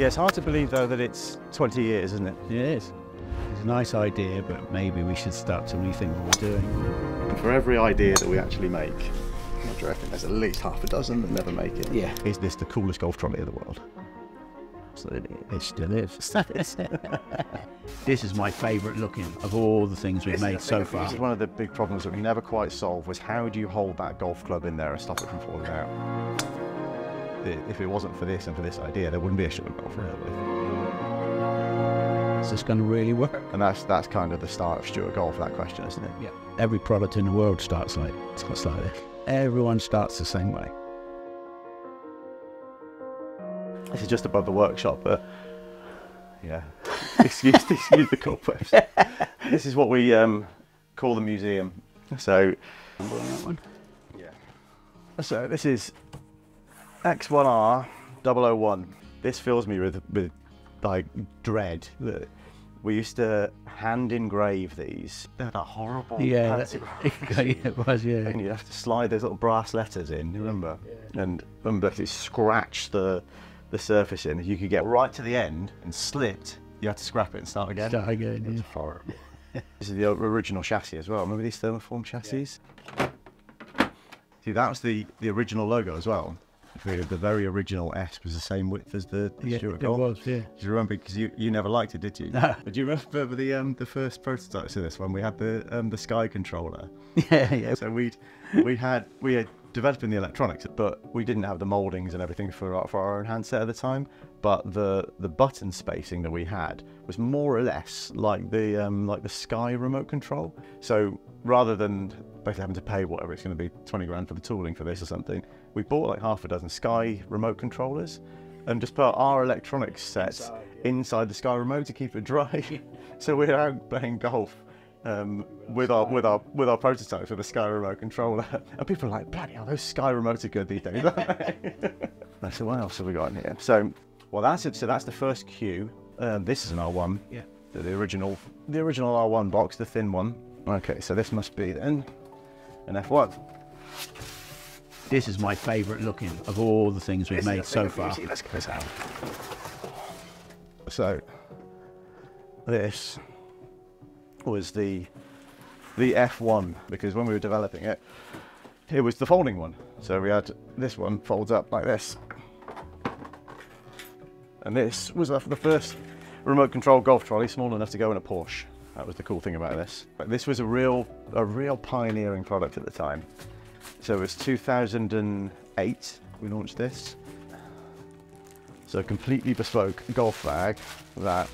Yeah, it's hard to believe though that it's 20 years, isn't it? It is. It's a nice idea, but maybe we should start to rethink what we're doing. For every idea that we actually make, I reckon there's at least half a dozen that never make it. Yeah. Is this the coolest golf trolley in the world? Absolutely. It still is. this is my favourite looking of all the things we've made so far. This is one of the big problems that we never quite solved was how do you hold that golf club in there and stop it from falling out? If it wasn't for this and for this idea, there wouldn't be a Stewart Golf really. Is this going to really work? And that's that's kind of the start of Stewart Golf, that question, isn't it? Yeah. Every product in the world starts like starts like this. Everyone starts the same way. This is just above the workshop, but yeah. excuse excuse the cobwebs. this is what we um, call the museum. So That one. So this is X1R 001. This fills me with with like dread that we used to hand engrave these. They're that horrible Yeah, that- it was. Yeah. and you have to slide those little brass letters in, remember? And, and basically scratch the the surface in. You could get right to the end and slipped. You had to scrap it and start again. Start again, yeah. It's horrible. this is the original chassis as well. Remember these thermoform chassis? See, that was the, the original logo as well. The the very original S was the same width as the, the Yeah, Stewart it was, yeah. Do you remember? Because you, you never liked it, did you? No. But do you remember the um, the first prototypes of this one? We had the um, the Sky controller. Yeah, yeah. So we we had we had developing the electronics, but we didn't have the moldings and everything for our, for our own handset at the time. But the the button spacing that we had was more or less like the um, like the Sky remote control. So rather than basically having to pay whatever it's going to be 20 grand for the tooling for this or something, we bought like half a dozen Sky remote controllers and just put our electronics sets inside the Sky remote to keep it dry. so we're out playing golf um, with our with our with our prototypes with a Sky remote controller, and people are like, "Bloody hell, those Sky remotes are good these days." I said, "What else have we got in here?" So, well, that's it. So that's the first cue. Um, this is an R1. Yeah. The, the original, the original R1 box, the thin one. Okay, so this must be then an F1. This is my favourite looking of all the things we've made so far. Let's get this out. So, this was the the F1 because when we were developing it, it was the folding one. So we had this one folds up like this, and this was the first remote control golf trolley small enough to go in a Porsche. That was the cool thing about this. But this was a real a real pioneering product at the time. So it was 2008 we launched this. So a completely bespoke golf bag that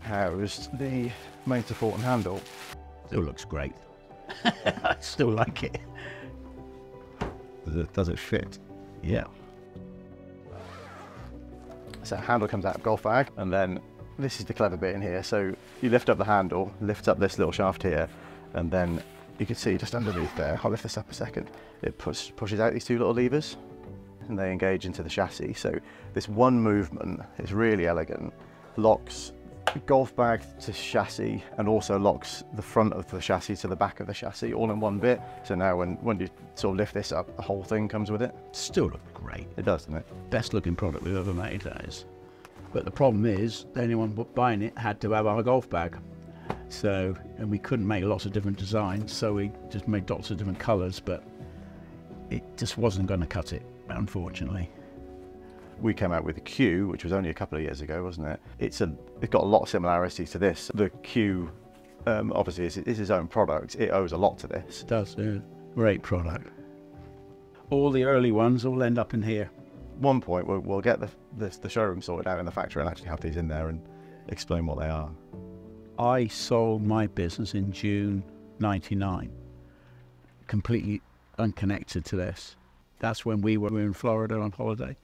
housed the main support and handle. Still looks great. I still like it. Does it, does it fit? Yeah. So handle comes out of golf bag and then this is the clever bit in here. So you lift up the handle, lift up this little shaft here, and then you can see just underneath there, I'll lift this up a second, it push, pushes out these two little levers and they engage into the chassis. So this one movement is really elegant, locks golf bag to chassis and also locks the front of the chassis to the back of the chassis all in one bit. So now when, when you sort of lift this up, the whole thing comes with it. Still look great. It does, doesn't it? Best looking product we've ever made, that is. But the problem is, anyone buying it had to have our golf bag. So, and we couldn't make lots of different designs, so we just made lots of different colours, but it just wasn't going to cut it, unfortunately. we came out with the Q, which was only a couple of years ago, wasn't it? It's a, it's got a lot of similarities to this. The Q, um, obviously, is, is its own product. It owes a lot to this. It does, yeah. Great product. All the early ones all end up in here. One point, we'll, we'll get the, the the showroom sorted out in the factory and actually have these in there and explain what they are. I sold my business in June 99, completely unconnected to this. That's when we were in Florida on holiday,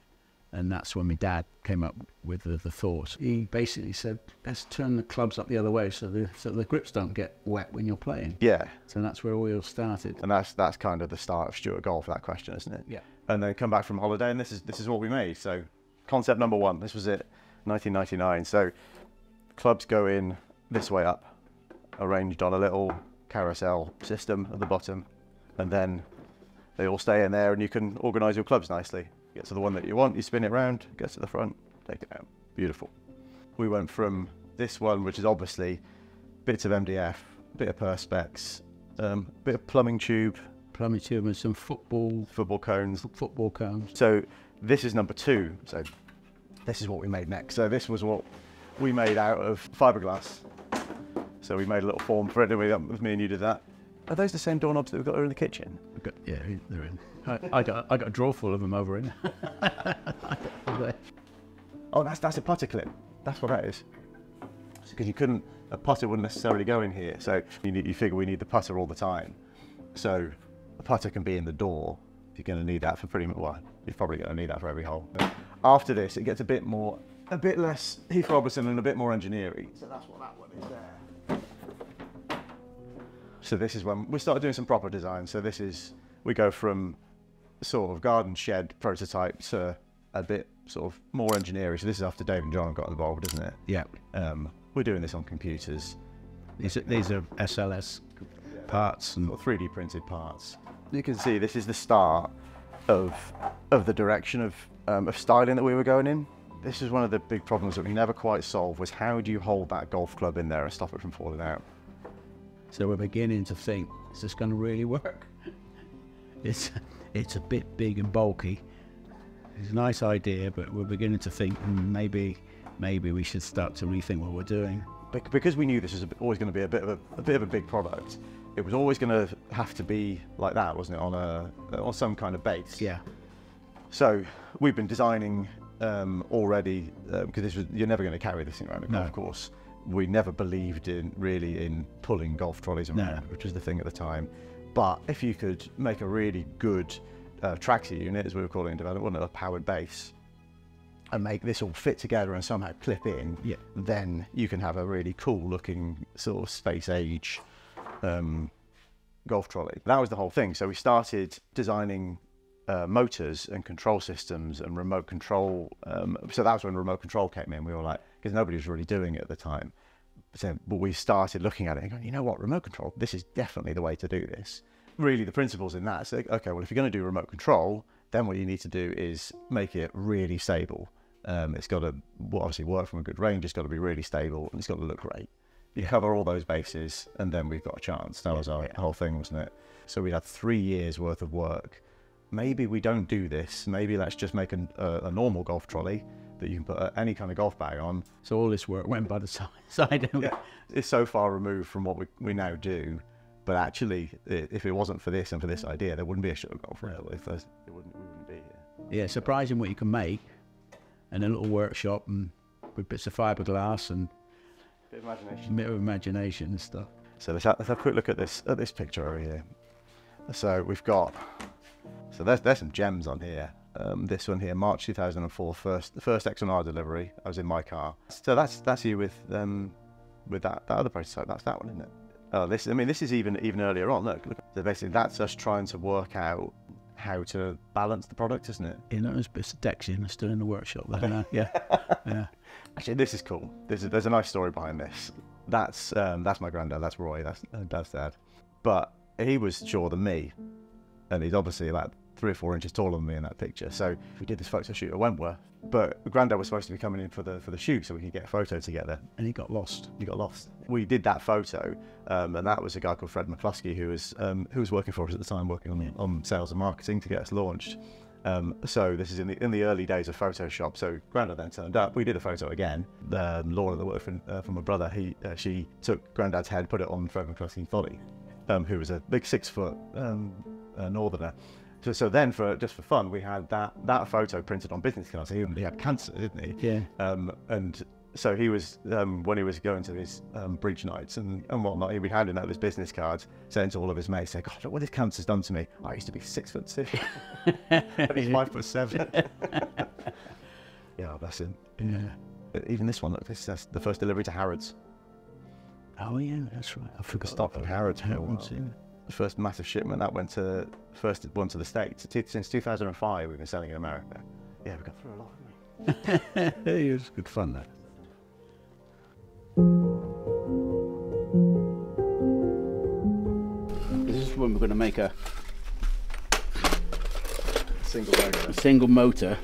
and that's when my dad came up with the, the thought. He basically said, let's turn the clubs up the other way so the, so the grips don't get wet when you're playing. Yeah, So that's where we all started. and that's that's kind of the start of Stewart Golf. That question, isn't it? Yeah. And then come back from holiday, and this is this is what we made. So, concept number one. This was it, 1999. So, clubs go in this way up, arranged on a little carousel system at the bottom, and then they all stay in there, and you can organise your clubs nicely. Get to the one that you want, you spin it round, gets to the front, take it out. Beautiful. We went from this one, which is obviously bits of MDF, bit of perspex, um, bit of plumbing tube, Plumbing tube and some football football cones. football cones. So this is number two. So this is what we made next. So this was what we made out of fiberglass. So we made a little form for it, and we, um, me and you did that. Are those the same doorknobs that we've got over in the kitchen? Got- yeah, they're in. I, I got I got a drawer full of them over in. Oh, that's that's a putter clip. That's what that is. Because you couldn't, a putter wouldn't necessarily go in here. So you, need, you figure we need the putter all the time. So a putter can be in the door. You're going to need that for pretty much, well, you're probably going to need that for every hole. After this, it gets a bit more, a bit less Heath Robinson and a bit more engineering. So that's what that one is there. So this is when we started doing some proper design. So this is, we go from sort of garden shed prototype to a bit sort of more engineering. So this is after Dave and John got involved, isn't it? yeah, Um, we're doing this on computers, these are, these are SLS parts and or 3D printed parts. You can see this is the start of of the direction of um, of styling that we were going in. This is one of the big problems that we never quite solved was how do you hold that golf club in there and stop it from falling out? So we're beginning to think is this going to really work? It's it's a bit big and bulky. It's a nice idea, but we're beginning to think hmm, maybe maybe we should start to rethink what we're doing. Because we knew this was always going to be a bit of a, a bit of a big product. It was always going to have to be like that, wasn't it? On a on some kind of base. Yeah, So we've been designing um, already because this was, you're never going to carry this thing around a golf No. course. We never believed in really in pulling golf trolleys around, No. which was the thing at the time. But if you could make a really good uh, traxi unit, as we were calling it in development, a powered base, and make this all fit together and somehow clip in, Yeah. then you can have a really cool looking sort of space age um, golf trolley. That was the whole thing. So we started designing uh, motors and control systems and remote control. Um, so that was when remote control came in. We were like, because nobody was really doing it at the time. So, but we started looking at it and going, you know what, remote control, this is definitely the way to do this. Really, the principles in that. So, okay, well, if you're going to do remote control, then what you need to do is make it really stable. Um, it's got to well, obviously work from a good range. It's got to be really stable and it's got to look great. You cover all those bases, and then we've got a chance. That was our whole thing, wasn't it? So we had three years worth of work. Maybe we don't do this. Maybe let's just make an, a, a normal golf trolley that you can put uh, any kind of golf bag on. so all this work went by the side. we- It's so far removed from what we, we now do. But actually, if it wasn't for this and for this idea, there wouldn't be a show golf rail. If there's, it wouldn't, we wouldn't be here. Yeah, surprising what you can make, and a little workshop and with bits of fiberglass and Bit of imagination. a bit of imagination and stuff. So let's have, let's have a quick look at this at this picture over here. So we've got so there's there's some gems on here. Um, this one here, March 2004, first the first X1R delivery. I was in my car. So that's that's you with um with that that other prototype. That's that one, isn't it? Oh, this I mean this is even even earlier on. Look, look. So basically that's us trying to work out how to balance the product, isn't it? You know, of decks in, they're still in the workshop there. Yeah, yeah. Actually, this is cool. There's a, there's a nice story behind this. That's um, that's my granddad. That's Roy. That's uh, Dad's dad. But he was shorter than me, and he's obviously about three or four inches taller than me in that picture. So we did this photo shoot at Wentworth. But Grandad was supposed to be coming in for the for the shoot so we could get a photo together. And he got lost. He got lost. We did that photo, um, and that was a guy called Fred McCluskey who was um, who was working for us at the time, working on, on sales and marketing to get us launched. Um, so this is in the in the early days of Photoshop. So Grandad then turned up. We did a photo again. Um, Laura, that worked from, uh, from my brother, he uh, she took Grandad's head, put it on Fred McCluskey's body, um, who was a big six foot uh, northerner. So, then, for just for fun, we had that that photo printed on business cards. He, he had cancer, didn't he? Yeah. Um, and so he was um, when he was going to his um, bridge nights and, and whatnot, he'd be handing out his business cards, saying to all of his mates, "Say, God, look what this cancer's done to me. I used to be six foot two, and he's five foot seven. yeah, that's it. Yeah. Even this one, look, this is the first delivery to Harrods. Oh yeah, that's right. I forgot. Stop at Harrods for a Haven't while. seen The first massive shipment that went to first one to the states. Since 2005, we've been selling in America. Yeah, we've gone through a lot. Haven't we? it. it was good fun that. This is when we're going to make a Single motor. single motor,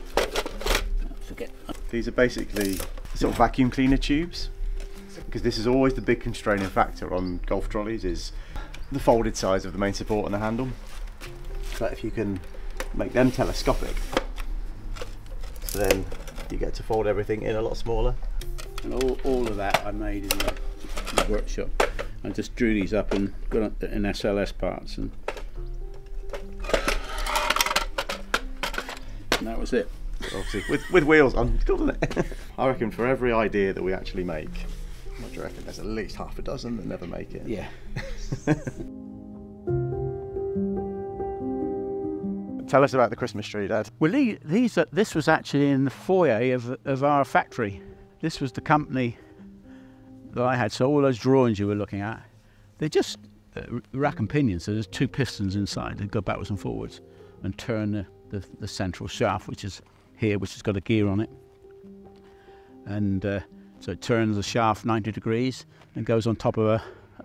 forget. These are basically sort of vacuum cleaner tubes, because this is always the big constraining factor on golf trolleys is the folded size of the main support and the handle. But if you can make them telescopic, so then you get to fold everything in a lot smaller. And all, all of that I made in the, in the workshop. I just drew these up and got it in SLS parts, and, and that was it. Obviously, with, with wheels on, doesn't it? I reckon for every idea that we actually make, what do you reckon? There's at least half a dozen that never make it. Yeah. Tell us about the Christmas tree, Dad. Well, these, are, this was actually in the foyer of, of our factory. This was the company that I had. So all those drawings you were looking at, they're just uh, rack and pinions. So there's two pistons inside that go backwards and forwards and turn the, the, the central shaft, which is here, which has got a gear on it. And uh, so it turns the shaft 90 degrees and goes on top of a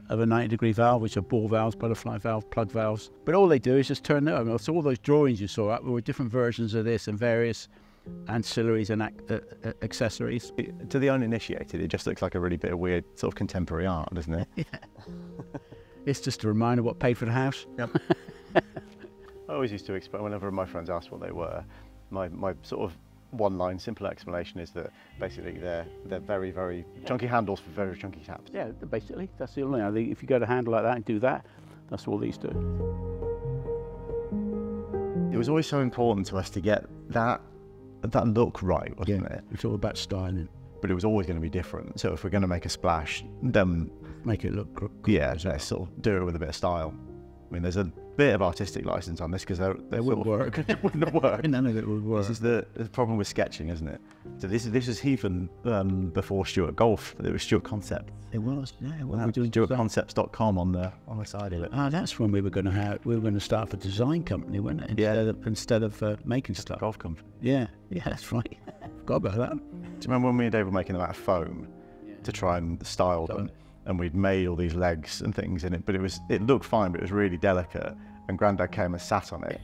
of a 90 degree valve, which are ball valves, butterfly valve, plug valves. But all they do is just turn it over. So all those drawings you saw up were different versions of this and various ancillaries and ac- uh, uh, accessories. To the uninitiated, it just looks like a really bit of weird sort of contemporary art, doesn't it? Yeah. It's just a reminder what paid for the house. Yep. I always used to explain, whenever my friends asked what they were, my, my sort of one line simple explanation is that basically they're, they're very, very chunky handles for very chunky taps. Yeah, basically, that's the only. I think if you got a handle like that and do that, that's all these do. It was always so important to us to get that that look right, wasn't it? It's all about styling. But it was always going to be different. So if we're going to make a splash, then Make it look gr- yeah, let's sort of do it with a bit of style. I mean, there's a bit of artistic license on this because they It wouldn't work. it wouldn't work. None of it would work. This is the, the problem with sketching, isn't it? So this is this is even um, before Stewart Golf. It was Stewart Concept. It was. Yeah. What Well, we doing? StewartConcepts.com on the on the side of it. Ah, that's when we were going to have. We were going to start a design company, weren't it? Yeah. Instead of, instead of uh, making stuff. Golf company. Yeah. Yeah, that's right. Forgot about that. Do you remember when me and Dave were making them out of foam to try and style them? And we'd made all these legs and things in it, but it was it looked fine, but it was really delicate. And Grandad came and sat on it,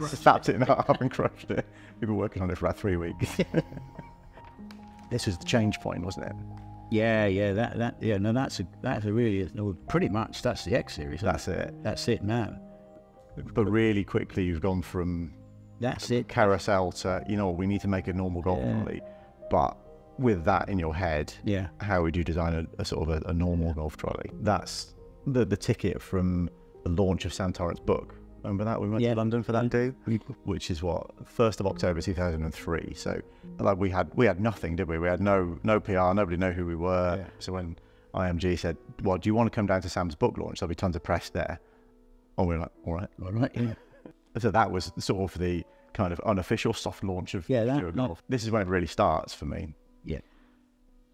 slapped it in half and crushed it. We've been working on it for about three weeks. this was the change point, wasn't it? Yeah, yeah. That that yeah. No, that's a that's a really no, pretty much that's the X series. That's it. it? that's it now. But really quickly, you've gone from That's it. carousel to you know we need to make a normal golf Yeah. But with that in your head, Yeah. how would you design a, a sort of a, a normal golf trolley? That's the the ticket from the launch of Sam Torrance' book. Remember that we went Yeah. to London for that mm-hmm. do, which is what first of October two thousand and three. So like we had we had nothing, did we? We had no no PR. Nobody knew who we were. Yeah. So when IMG said, "Well, do you want to come down to Sam's book launch? There'll be tons of press there." And we are like, "All right." All right. Yeah. So that was sort of the kind of unofficial soft launch of Yeah, that- not- This is when it really starts for me. Yeah.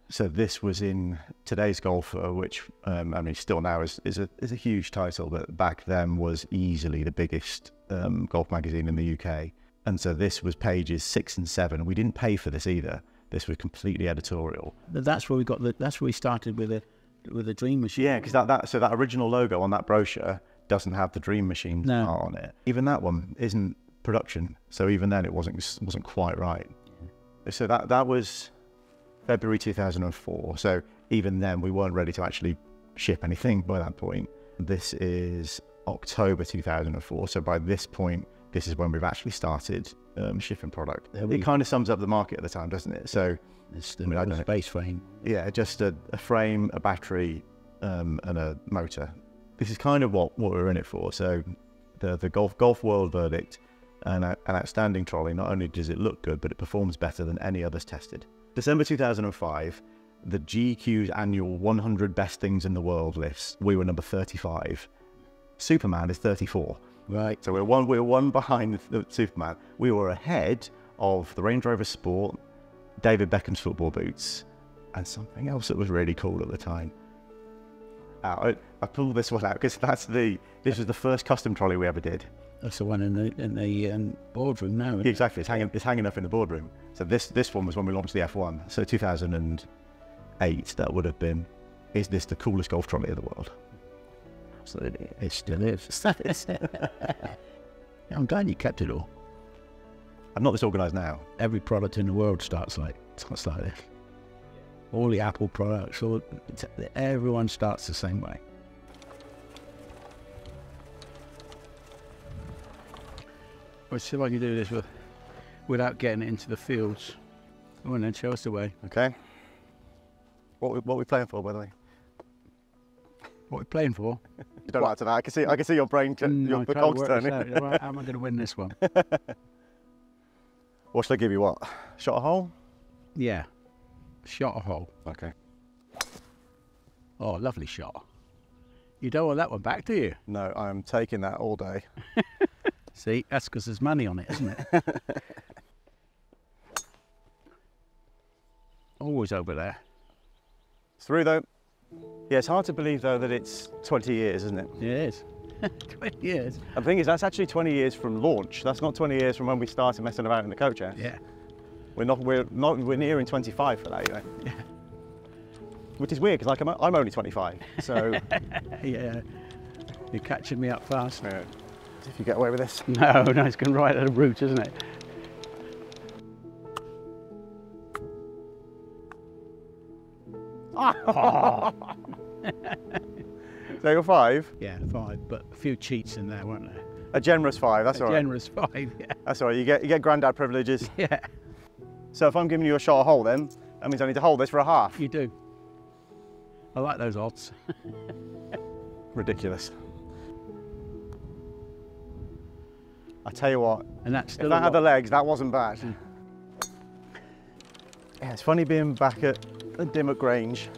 So this was in today's golfer, which um, I mean still now is, is a is a huge title, but back then was easily the biggest um, golf magazine in the UK. And so this was pages six and seven. We didn't pay for this either. This was completely editorial. That's where we got the. That's where we started with a with a dream machine. Yeah, because that, that so that original logo on that brochure doesn't have the Dream Machine No. on it. Even that one isn't production. So even then, it wasn't wasn't quite right. So that that was February 2004. So even then, we weren't ready to actually ship anything by that point. This is October 2004. So by this point, this is when we've actually started um, shipping product. We- It kind of sums up the market at the time, doesn't it? So It's the I mean, don't know. frame. yeah, just a, a frame, a battery, um, and a motor. This is kind of what, what we're in it for. So, the the golf golf world verdict, an, an outstanding trolley. Not only does it look good, but it performs better than any others tested. December 2005, the GQ's annual 100 best things in the world list. We were number 35. Superman is 34. Right. So we're one we're one behind the Superman. We were ahead of the Range Rover Sport, David Beckham's football boots, and something else that was really cool at the time. Uh, I, I pulled this one out because that's the this was the first custom trolley we ever did. That's the one in the in the um, boardroom now. isn't it? Exactly, it's hanging it's hanging up in the boardroom. So this this one was when we launched the F1. So 2008, that would have been. Is this the coolest golf trolley in the world? Absolutely. It still is. I'm glad you kept it all. I'm not this organised now. Every product in the world starts like starts like this. All the Apple products, all everyone starts the same way. Let's see if I can do this with, without getting it into the fields. Go on then, show us the way. Okay. What we, what we playing for, by the way? What we're playing for? You don't answer that. I can see I can see your brain, Mm, your cogs turning. How am I going to win this one? What should I give you? What? Shot a hole? Yeah, shot a hole. Okay. Oh, lovely shot. You don't want that one back, do you? No, I'm taking that all day. See, that's because there's money on it, isn't it? Always over there. Through though. Yeah, it's hard to believe though that it's 20 years, isn't it? Yeah, It is. 20 years. And the thing is, that's actually 20 years from launch. That's not 20 years from when we started messing about in the coach house. Yeah. We're not. We're not. We're nearing 25 for that, you know. Yeah. Which is weird because like I'm, I'm only 25. So Yeah. You're catching me up fast. yeah, if you get away with this. No, no, it's going right at the root, isn't it? So you're five. Yeah, five, but a few cheats in there, weren't there? A generous five. That's a all right. generous five, yeah. That's all right. You get you get granddad privileges. Yeah, So if I'm giving you a shot a hole, then that means I need to hold this for a half. you do. I like those odds. Ridiculous. I tell you what, And that's still a that had the legs, that wasn't bad. Hmm. Yeah, it's funny being back at, at Dymock Grange.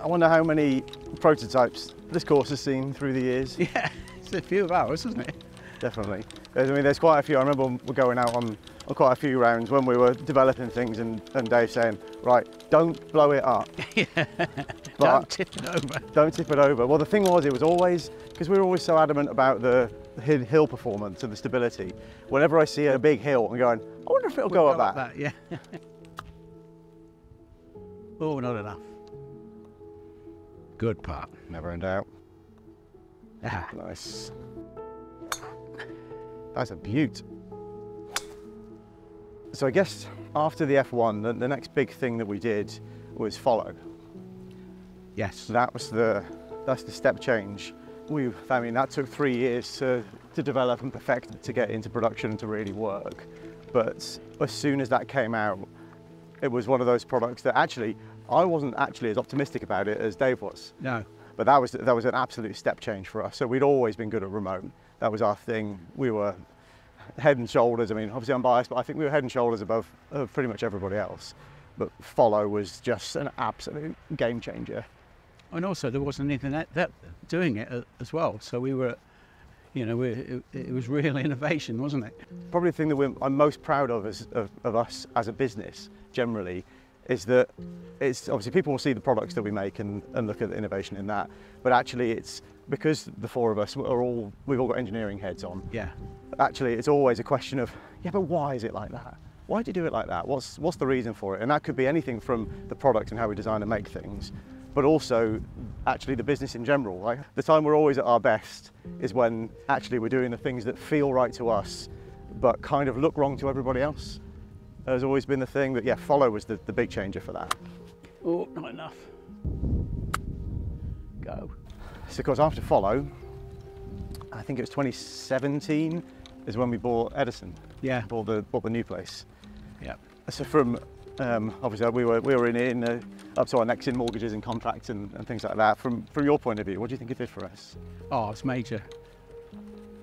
I wonder how many prototypes this course has seen through the years. Yeah, it's a few of ours, isn't it? Definitely. There's, I mean, there's quite a few. I remember we're going out on, on quite a few rounds when we were developing things, and, and Dave saying, "Right, don't blow it up, But- Don't tip it over. don't tip it over." Well, the thing was, it was always because we were always so adamant about the hill performance and the stability. Whenever I see a big hill, I'm going, "I wonder if it'll go We'll up that." Yeah. oh, not enough. Good part. Never in doubt. Ah, Nice. That's a beaut. So I guess after the F1, the, the next big thing that we did was follow. yes. That was the that's the step change. We, I mean, that took three years to, to develop and perfect to get into production and to really work. But as soon as that came out, it was one of those products that actually I wasn't actually as optimistic about it as Dave was. No. But that was that was an absolute step change for us. So we'd always been good at remote. That was our thing. We were head and shoulders. I mean, obviously I'm biased, but I think we were head and shoulders above uh, pretty much everybody else. But follow was just an absolute game changer. And also, there wasn't anything that, that doing it as well. So we were, you know, we, it, it was real innovation, wasn't it? Probably the thing that we're, I'm most proud of, as, of of us as a business generally is that it's obviously people will see the products that we make and, and look at the innovation in that, but actually it's because the four of us are all we've all got engineering heads on. Yeah. actually it's always a question of yeah but why is it like that? Why do you do it like that? What's what's the reason for it? And that could be anything from the product and how we design and make things but also actually the business in general right? The time we're always at our best is when actually we're doing the things that feel right to us but kind of look wrong to everybody else has always been the thing that yeah follow was the, the big changer for that Oh, not enough. Go. So of course after follow, I think it was 2017 is when we bought Edison. Yeah. Bought the bought the new place. Yeah. So from um, obviously we were we were in in uh, up to our necks in mortgages and contracts and, and things like that. From from your point of view, what do you think it did for us? Oh, it's major.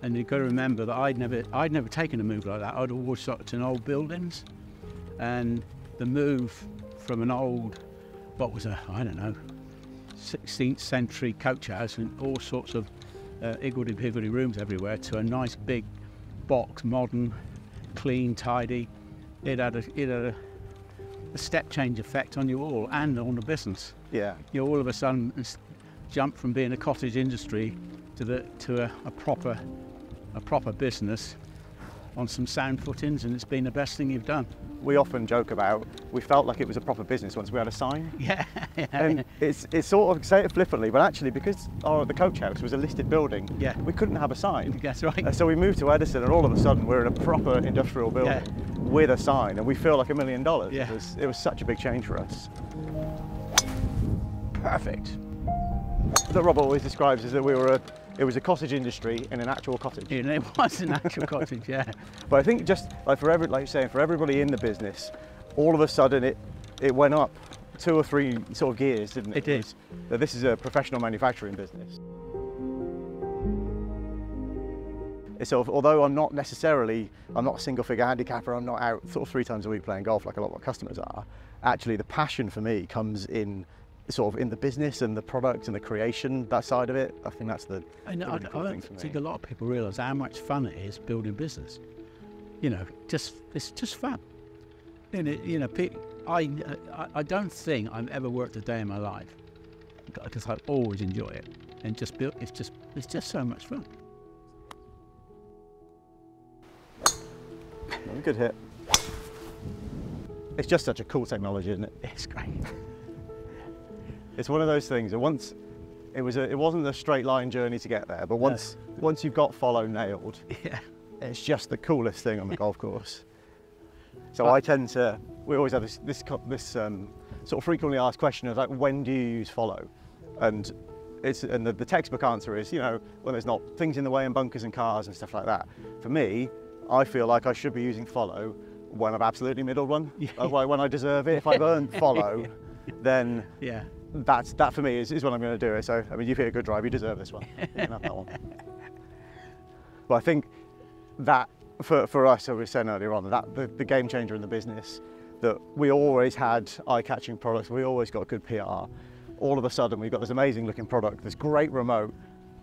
And you've got to remember that I'd never, I'd never taken a move like that. I'd always worked in old buildings, and the move from an old, what was a, I don't know, 16th century coach house and all sorts of uh, iggledy piggledy rooms everywhere to a nice big box, modern, clean, tidy. It had a, it had a, a step change effect on you all and on the business Yeah. you all of a sudden jump from being a cottage industry to the to a, a proper a proper business on some sound footings and it's been the best thing you've done We often joke about we felt like it was a proper business once we had a sign. yeah, And it's, it's sort of say it flippantly, but actually because our, the coach house was a listed building, Yeah. we couldn't have a sign. that's right So we moved to Edison, and all of a sudden we're in a proper industrial building. with a sign, and we feel like a million dollars. Yeah. It was, it was such a big change for us. Perfect. That Rob always describes is that we were a, it was a cottage industry in an actual cottage. It was an actual cottage, yeah. But I think just like for every, like you're saying, for everybody in the business, all of a sudden it, it went up two or three sort of gears, didn't it? It did. that this is a professional manufacturing business. So although I'm not necessarily, I'm not a single figure handicapper, I'm not out sort of three times a week playing golf like a lot of our customers are. Actually, the passion for me comes in sort of in the business and the product and the creation, that side of it. I think that's the, And I, really I cool thing don't think a lot of people realise how much fun it is building business. You know, just it's just fun. And it, you know, I, I I don't think I've ever worked a day in my life because I always enjoy it and just build. It's just it's just so much fun. Good hit. It's just such a cool technology, isn't it? It's great. It's one of those things that once it was a, it wasn't a straight line journey to get there, but once once you've got follow nailed, yeah. it's just the coolest thing on the golf course. So I tend to we always have this this this um, sort of frequently asked question of like when do you use follow, and it's and the, the textbook answer is you know when there's not things in the way and bunkers and cars and stuff like that. For me, I feel like I should be using follow when I've absolutely middled one, uh, when I deserve it. If I've earned follow, then Yeah. That's that for me is, is when I'm going to do it. So I mean, you've hit a good drive. You deserve this one. That one. But I think that for, for us, as we were saying earlier on, that the, the game changer in the business, that we always had eye-catching products. We always got good PR. All of a sudden, we've got this amazing looking product, this great remote,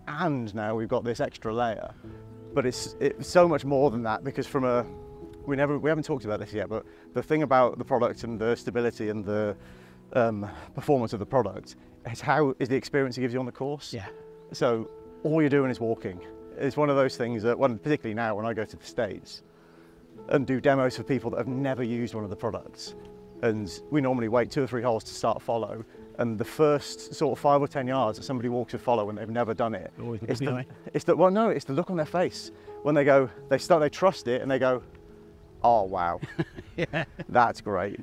and now we've got this extra layer. But it's it's so much more than that because from a we never we haven't talked about this yet, but the thing about the product and the stability and the um, performance of the product is how is the experience it gives you on the course. Yeah. So all you're doing is walking. It's one of those things that, when, particularly now when I go to the States and do demos for people that have never used one of the products. And we normally wait two or three holes to start follow. And the first sort of five or 10 yards that somebody walks with follow when they've never done it, Always it's the, it's the, well, no, it's the look on their face. When they go, they start, they trust it and they go, oh, wow, Yeah. that's great.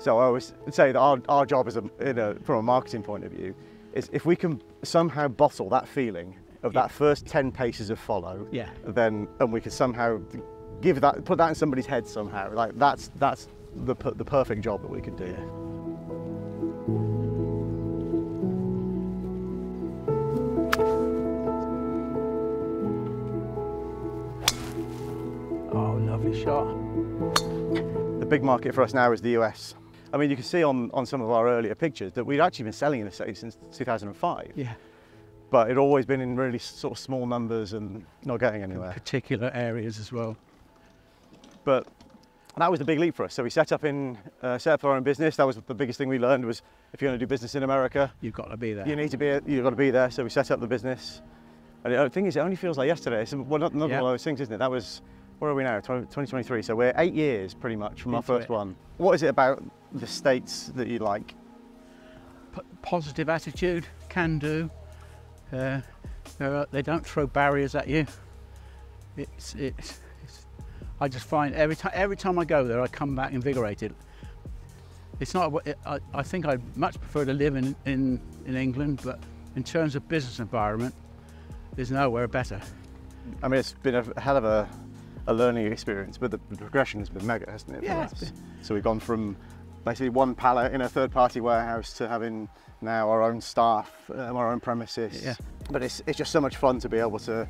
So I always say that our, our job is a, in a, from a marketing point of view is if we can somehow bottle that feeling of Yeah. that first 10 paces of follow, Yeah. then and we can somehow give that put that in somebody's head somehow. Like that's that's the the perfect job that we could do. Oh, lovely shot. The big market for us now is the US. I mean, you can see on, on some of our earlier pictures that we'd actually been selling in the city since 2005, Yeah. but it'd always been in really sort of small numbers and not getting anywhere. Particular areas as well. but that was the big leap for us. So we set up in uh, set up our own business. That was the biggest thing we learned was if you're going to do business in America, You've got to be there. you need to be you've got to be there. So we set up the business. And the thing is, it only feels like yesterday. It's well, not, not Yeah. one of those things, isn't it? That was where are we now? 2023. So we're eight years pretty much from our first it. one. What is it about the states that you like? P- positive attitude, can do. Uh, they don't throw barriers at you. It's, it's, it's, I just find every time every time I go there, I come back invigorated. It's not. what- I, I think I'd much prefer to live in, in, in England, but in terms of business environment, there's nowhere better. I mean, it's been a hell of a, a learning experience, but the, progression has been mega, hasn't it? us? So we've gone from basically one pallet in a third-party warehouse to having now our own staff, um, our own premises. Yeah. But it's, it's just so much fun to be able to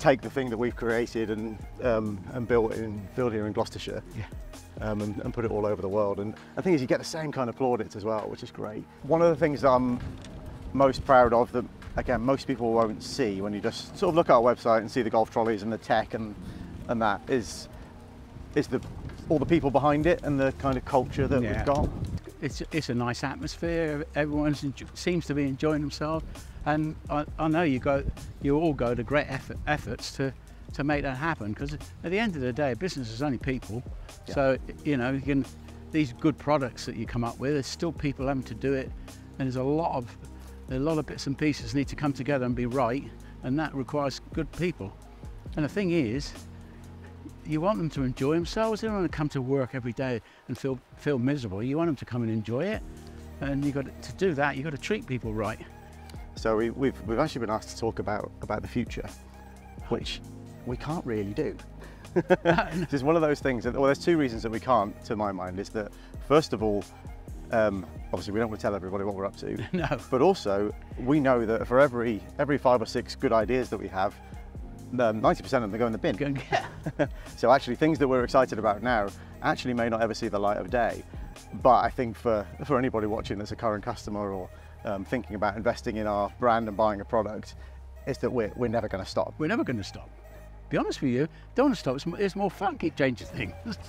take the thing that we've created and um, and built in build here in Gloucestershire. Yeah. Um, and, and put it all over the world. And the thing is, you get the same kind of plaudits as well, which is great. One of the things I'm most proud of that again most people won't see when you just sort of look at our website and see the golf trolleys and the tech and and that is is the all the people behind it and the kind of culture that Yeah. we've got. It's, it's a nice atmosphere. Everyone seems to be enjoying themselves, and I, I know you go, you all go to great effort, efforts to, to make that happen. Because at the end of the day, business is only people. Yeah. So you know, you can these good products that you come up with. There's still people having to do it, and there's a lot of a lot of bits and pieces need to come together and be right, and that requires good people. And the thing is, you want them to enjoy themselves. They don't want to come to work every day and feel feel miserable. You want them to come and enjoy it, and you got to, to do that. you've got to treat people right. So we, we've we've actually been asked to talk about about the future, which we can't really do. this is one of those things. That, well, there's two reasons that we can't, to my mind. Is that first of all, um, obviously we don't want to tell everybody what we're up to. No. But also, we know that for every every five or six good ideas that we have, 90% of them go in the bin. Go so actually, things that we're excited about now actually may not ever see the light of day. But I think for for anybody watching that's a current customer or um, thinking about investing in our brand and buying a product, is that we're we're never going to stop. We're never going to stop. Be honest with you, don't stop. It's, it's more fun. Keep changing things.